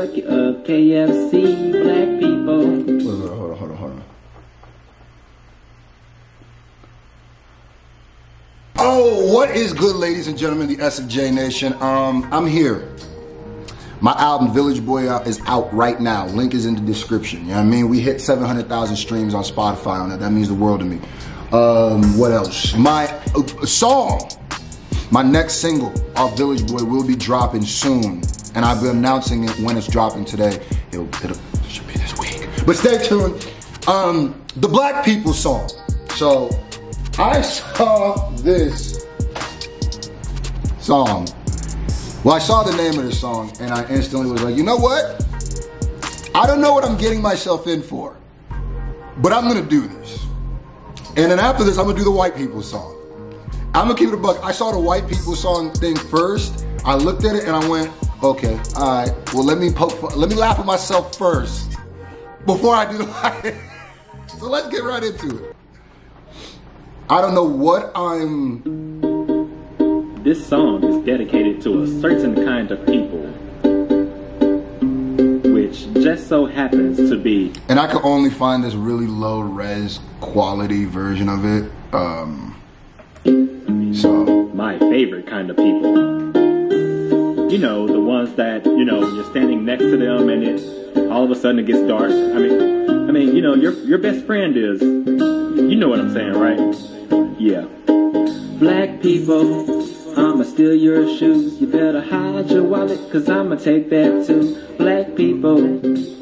bucket of KFC. Black people. Hold on, hold on, hold on, hold on. Oh, what is good, ladies and gentlemen, the SFJ Nation? Um, I'm here. My album Village Boy is out right now. Link is in the description. You know what I mean? We hit 700,000 streams on Spotify on that. That means the world to me. Um, what else? My uh, song, my next single off Village Boy will be dropping soon. And I'll be announcing it when it's dropping today. It'll, it'll it should be this week. But stay tuned. Um, the Black People song. So I saw this song. Well, I saw the name of the song and I instantly was like, you know what? I don't know what I'm getting myself in for, but I'm gonna do this. And then after this, I'm gonna do the white people song. I'm gonna keep it a buck. I saw the white people song thing first. I looked at it and I went, okay, all right. Well, let me poke, let me laugh at myself first before I do the so let's get right into it. I don't know what I'm. This song is dedicated to a certain kind of people, which just so happens to be And I could only find this really low res quality version of it. Um, so my favorite kind of people. You know, the ones that, you know, you're standing next to them and it all of a sudden it gets dark. I mean I mean, you know, your your best friend is you know what I'm saying, right? Yeah. Black people, I'ma steal your shoes. You better hide your wallet, cause I'ma take that too. Black people.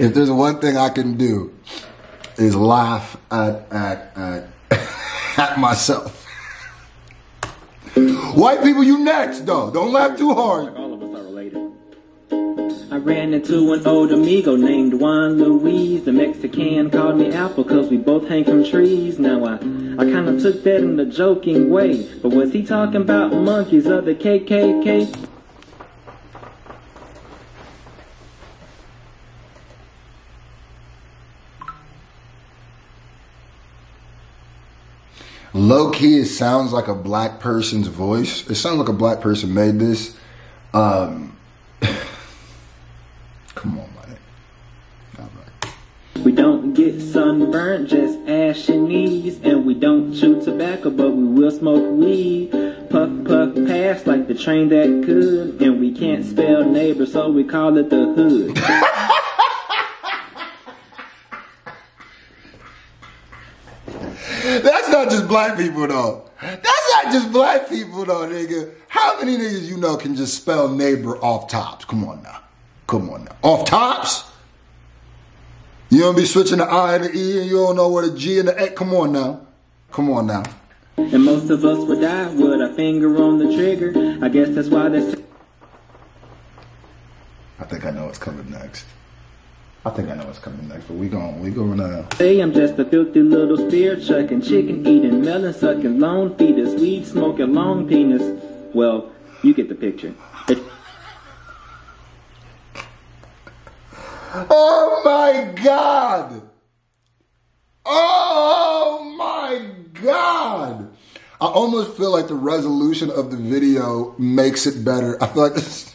If there's one thing I can do, is laugh at at at, at myself. White people, you next though. Don't laugh too hard. Ran into an old amigo named Juan Luis. The Mexican called me Apple cause we both hang from trees. Now I, I kinda took that in a joking way. But was he talking about monkeys of the KKK? Low key, it sounds like a black person's voice. It sounds like a black person made this. Um, come on, man. All right. We don't get sunburnt, just ash and knees. And we don't chew tobacco, but we will smoke weed. Puff, puff, pass like the train that could. And we can't spell neighbor, so we call it the hood. That's not just black people though. That's not just black people though, nigga. How many niggas you know can just spell neighbor off tops? Come on now. Come on now. Off tops? You don't be switching the I and the E and you don't know what a G and the A. Come on now. Come on now. And most of us would die with a finger on the trigger. I guess that's why they say I think I know what's coming next. I think I know what's coming next, but we going we going now. Say I'm just a filthy little spear chucking, chicken eating, melon sucking, lone fetus, weed smoking, long penis. Well, you get the picture. Oh my god! Oh my god! I almost feel like the resolution of the video makes it better. I feel like this.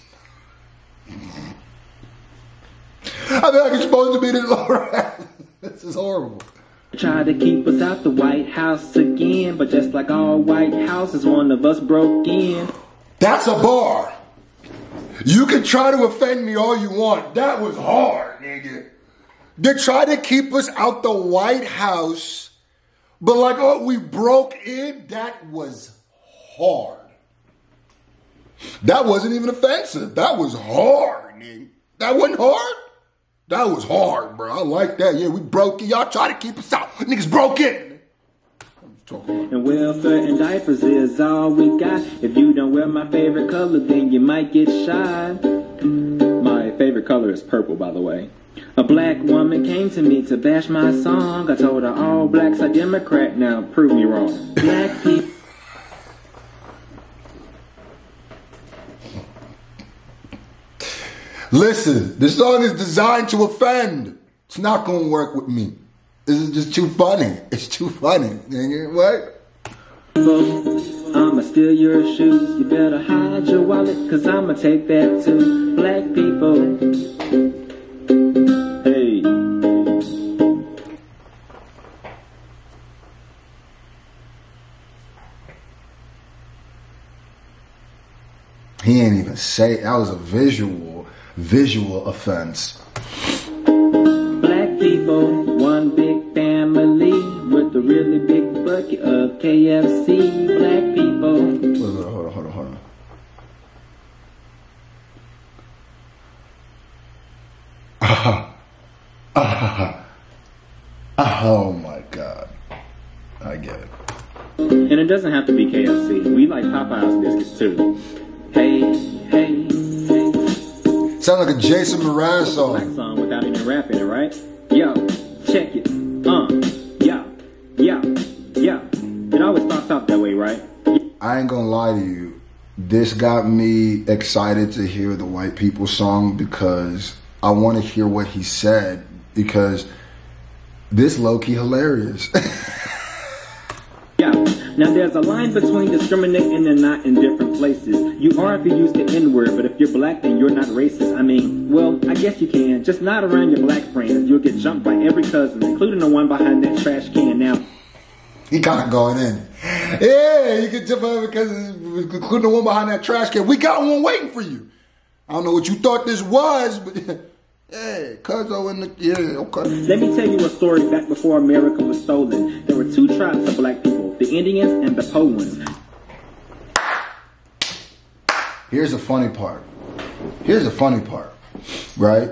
I feel like it's supposed to be this lower. this is horrible. Try to keep us out the White House again, but just like all White Houses, one of us broke in. That's a bar. You can try to offend me all you want. That was hard, nigga. They tried to keep us out the White House, but like, oh, we broke in. That was hard. That wasn't even offensive. That was hard, nigga. That wasn't hard. That was hard, bro. I like that. Yeah, we broke in. Y'all try to keep us out. Niggas broke about- And welfare and diapers is all we got. If you don't wear my favorite color, then you might get shot. My favorite color is purple, by the way. A black woman came to me to bash my song. I told her all blacks are Democrat. Now prove me wrong. Black people. Listen, this song is designed to offend. It's not gonna work with me. This is just too funny. It's too funny. What? I'ma steal your shoes. You better hide your wallet, cause I'ma take that too. Black people. Hey. He ain't even say that was a visual, visual offense. Black people, one big family with a really big bucket of KFC. Black people. Hold on, hold on, hold on, hold on. Oh my god. I get it. And it doesn't have to be KFC. We like Popeye's biscuits too. Hey, hey, hey. Sound like a Jason Mraz Black song. song without any rap in it, right? Yo, check it. Uh, yo, yo, yo. It always starts off that way, right? I ain't gonna lie to you. This got me excited to hear the white people song because I want to hear what he said because this low key hilarious. Now there's a line between discriminating and not in different places. You are if you use the N-word, but if you're black then you're not racist. I mean, well, I guess you can. Just not around your black friends. You'll get jumped by every cousin, including the one behind that trash can now. he kind of going in. Yeah, you can jump over because including the one behind that trash can. We got one waiting for you. I don't know what you thought this was, but yeah, Cuzzo in the yeah, okay. Let me tell you a story back before America was stolen. There were two tribes of black people, the Indians and the Powans. Here's the funny part. Here's the funny part, right?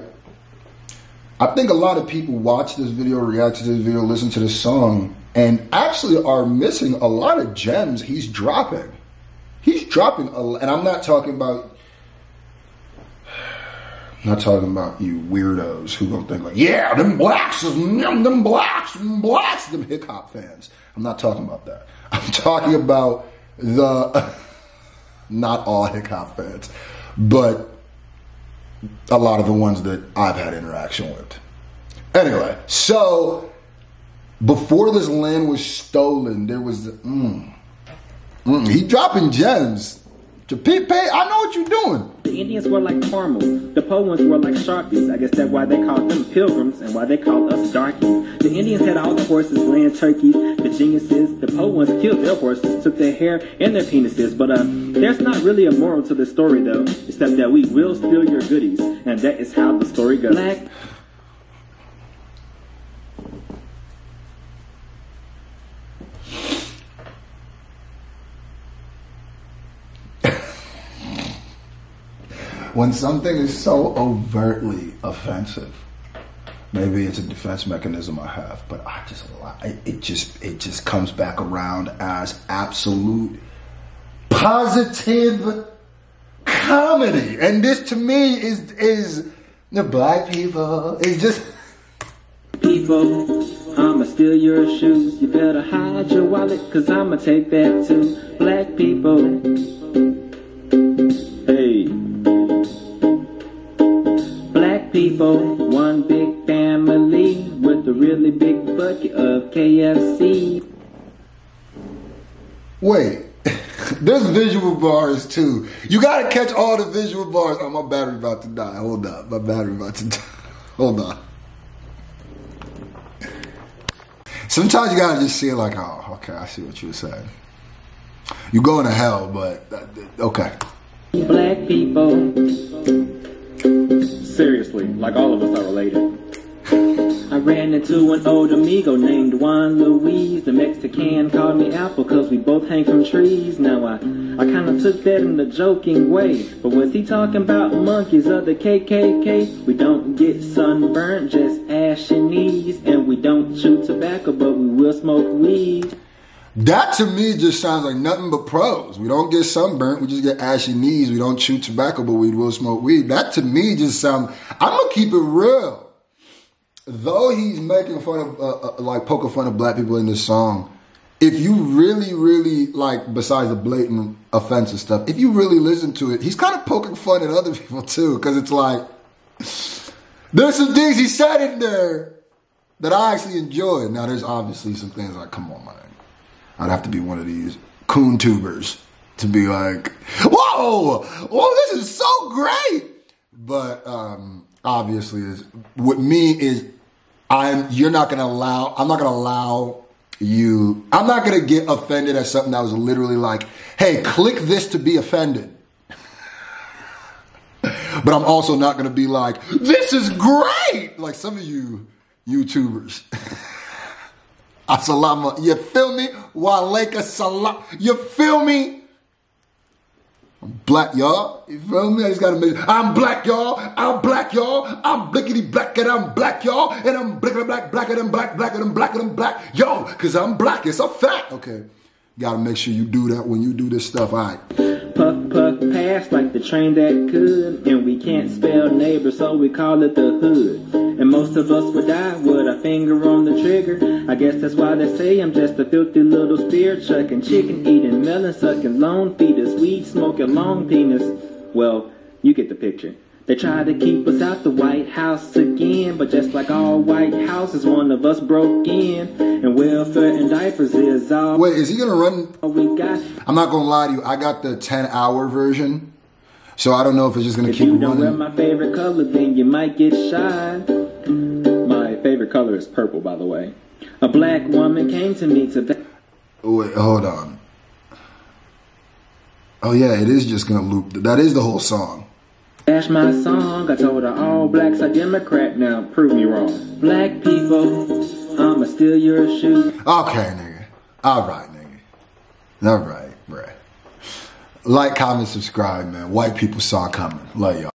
I think a lot of people watch this video, react to this video, listen to this song, and actually are missing a lot of gems he's dropping. He's dropping, a, and I'm not talking about, not talking about you weirdos who gonna think like, yeah, them blacks, them, them blacks, them blacks, them hip hop fans. I'm not talking about that. I'm talking about the, not all hip hop fans, but a lot of the ones that I've had interaction with. Anyway, so before this land was stolen, there was mm, mm, he dropping gems. To Pete Pay, I know what you're doing. The Indians were like caramel. The Powans were like sharpies. I guess that's why they called them pilgrims and why they called us darkies. The Indians had all the horses, land turkeys. The geniuses, the Powans killed their horses, took their hair and their penises. But uh, there's not really a moral to the story though, except that we will steal your goodies, and that is how the story goes. Black When something is so overtly offensive, maybe it's a defense mechanism I have, but I just it just it just comes back around as absolute positive comedy. And this to me is is the black people. It's just people. I'ma steal your shoes. You better hide your wallet, cause I'ma take that too. Black people. People, one big family with a really big bucket of KFC. Wait, there's visual bars too. You gotta catch all the visual bars. Oh, my battery about to die. Hold up, my battery about to die. Hold on. Sometimes you gotta just see it like, oh, okay, I see what you were saying. You're going to hell, but uh, okay. Black people. Seriously, like all of us are related. I ran into an old amigo named Juan Luis. The Mexican called me Apple cause we both hang from trees. Now I, I kinda took that in a joking way. But was he talking about monkeys or the KKK? We don't get sunburned, just ash and knees. And we don't chew tobacco, but we will smoke weed. That to me just sounds like nothing but pros. We don't get sunburnt. We just get ashy knees. We don't chew tobacco, but we will smoke weed. That to me just sounds. I'm gonna keep it real. Though he's making fun of, uh, uh, like poking fun of black people in this song, if you really, really like, besides the blatant offensive stuff, if you really listen to it, he's kind of poking fun at other people too, because it's like there's some things he said in there that I actually enjoyed. Now, there's obviously some things like, come on, man. I'd have to be one of these coon tubers to be like, whoa, whoa, this is so great. But um, obviously, is with me is I'm you're not gonna allow I'm not gonna allow you I'm not gonna get offended at something that was literally like, hey, click this to be offended. but I'm also not gonna be like, this is great, like some of you YouTubers. Assalamu. You feel me? Walaikum salam. You feel me? I'm black, y'all. You feel me? I just gotta make I'm black, y'all. I'm black, y'all. I'm blickety black and I'm black, y'all. And I'm blickety black, blacker than black, blacker than blacker than black. Yo, cause I'm black. It's a fact. Okay. Gotta make sure you do that when you do this stuff. All right. Puff, like the train that could. And we can't spell neighbor, so we call it the hood. And most of us would die with a finger on the trigger. I guess that's why they say I'm just a filthy little spear chucking, chicken eating, melon sucking, lone fetus, weed smoking, long penis. Well, you get the picture. They try to keep us out the White House again, but just like all White Houses, one of us broke in, and welfare and diapers is all. Wait, is he gonna run? We got. I'm not gonna lie to you. I got the 10 hour version, so I don't know if it's just gonna If keep you don't wear my favorite color, then you might get shot. My favorite color is purple, by the way. A black woman came to me to. Wait, hold on. Oh yeah, it is just gonna loop. That is the whole song. Bash my song, I told her all blacks are Democrat now, prove me wrong. Black people, I'ma steal your shoe. Okay, nigga. All right, nigga. All right, bruh. Like, comment, subscribe, man. White people saw coming. Love y'all.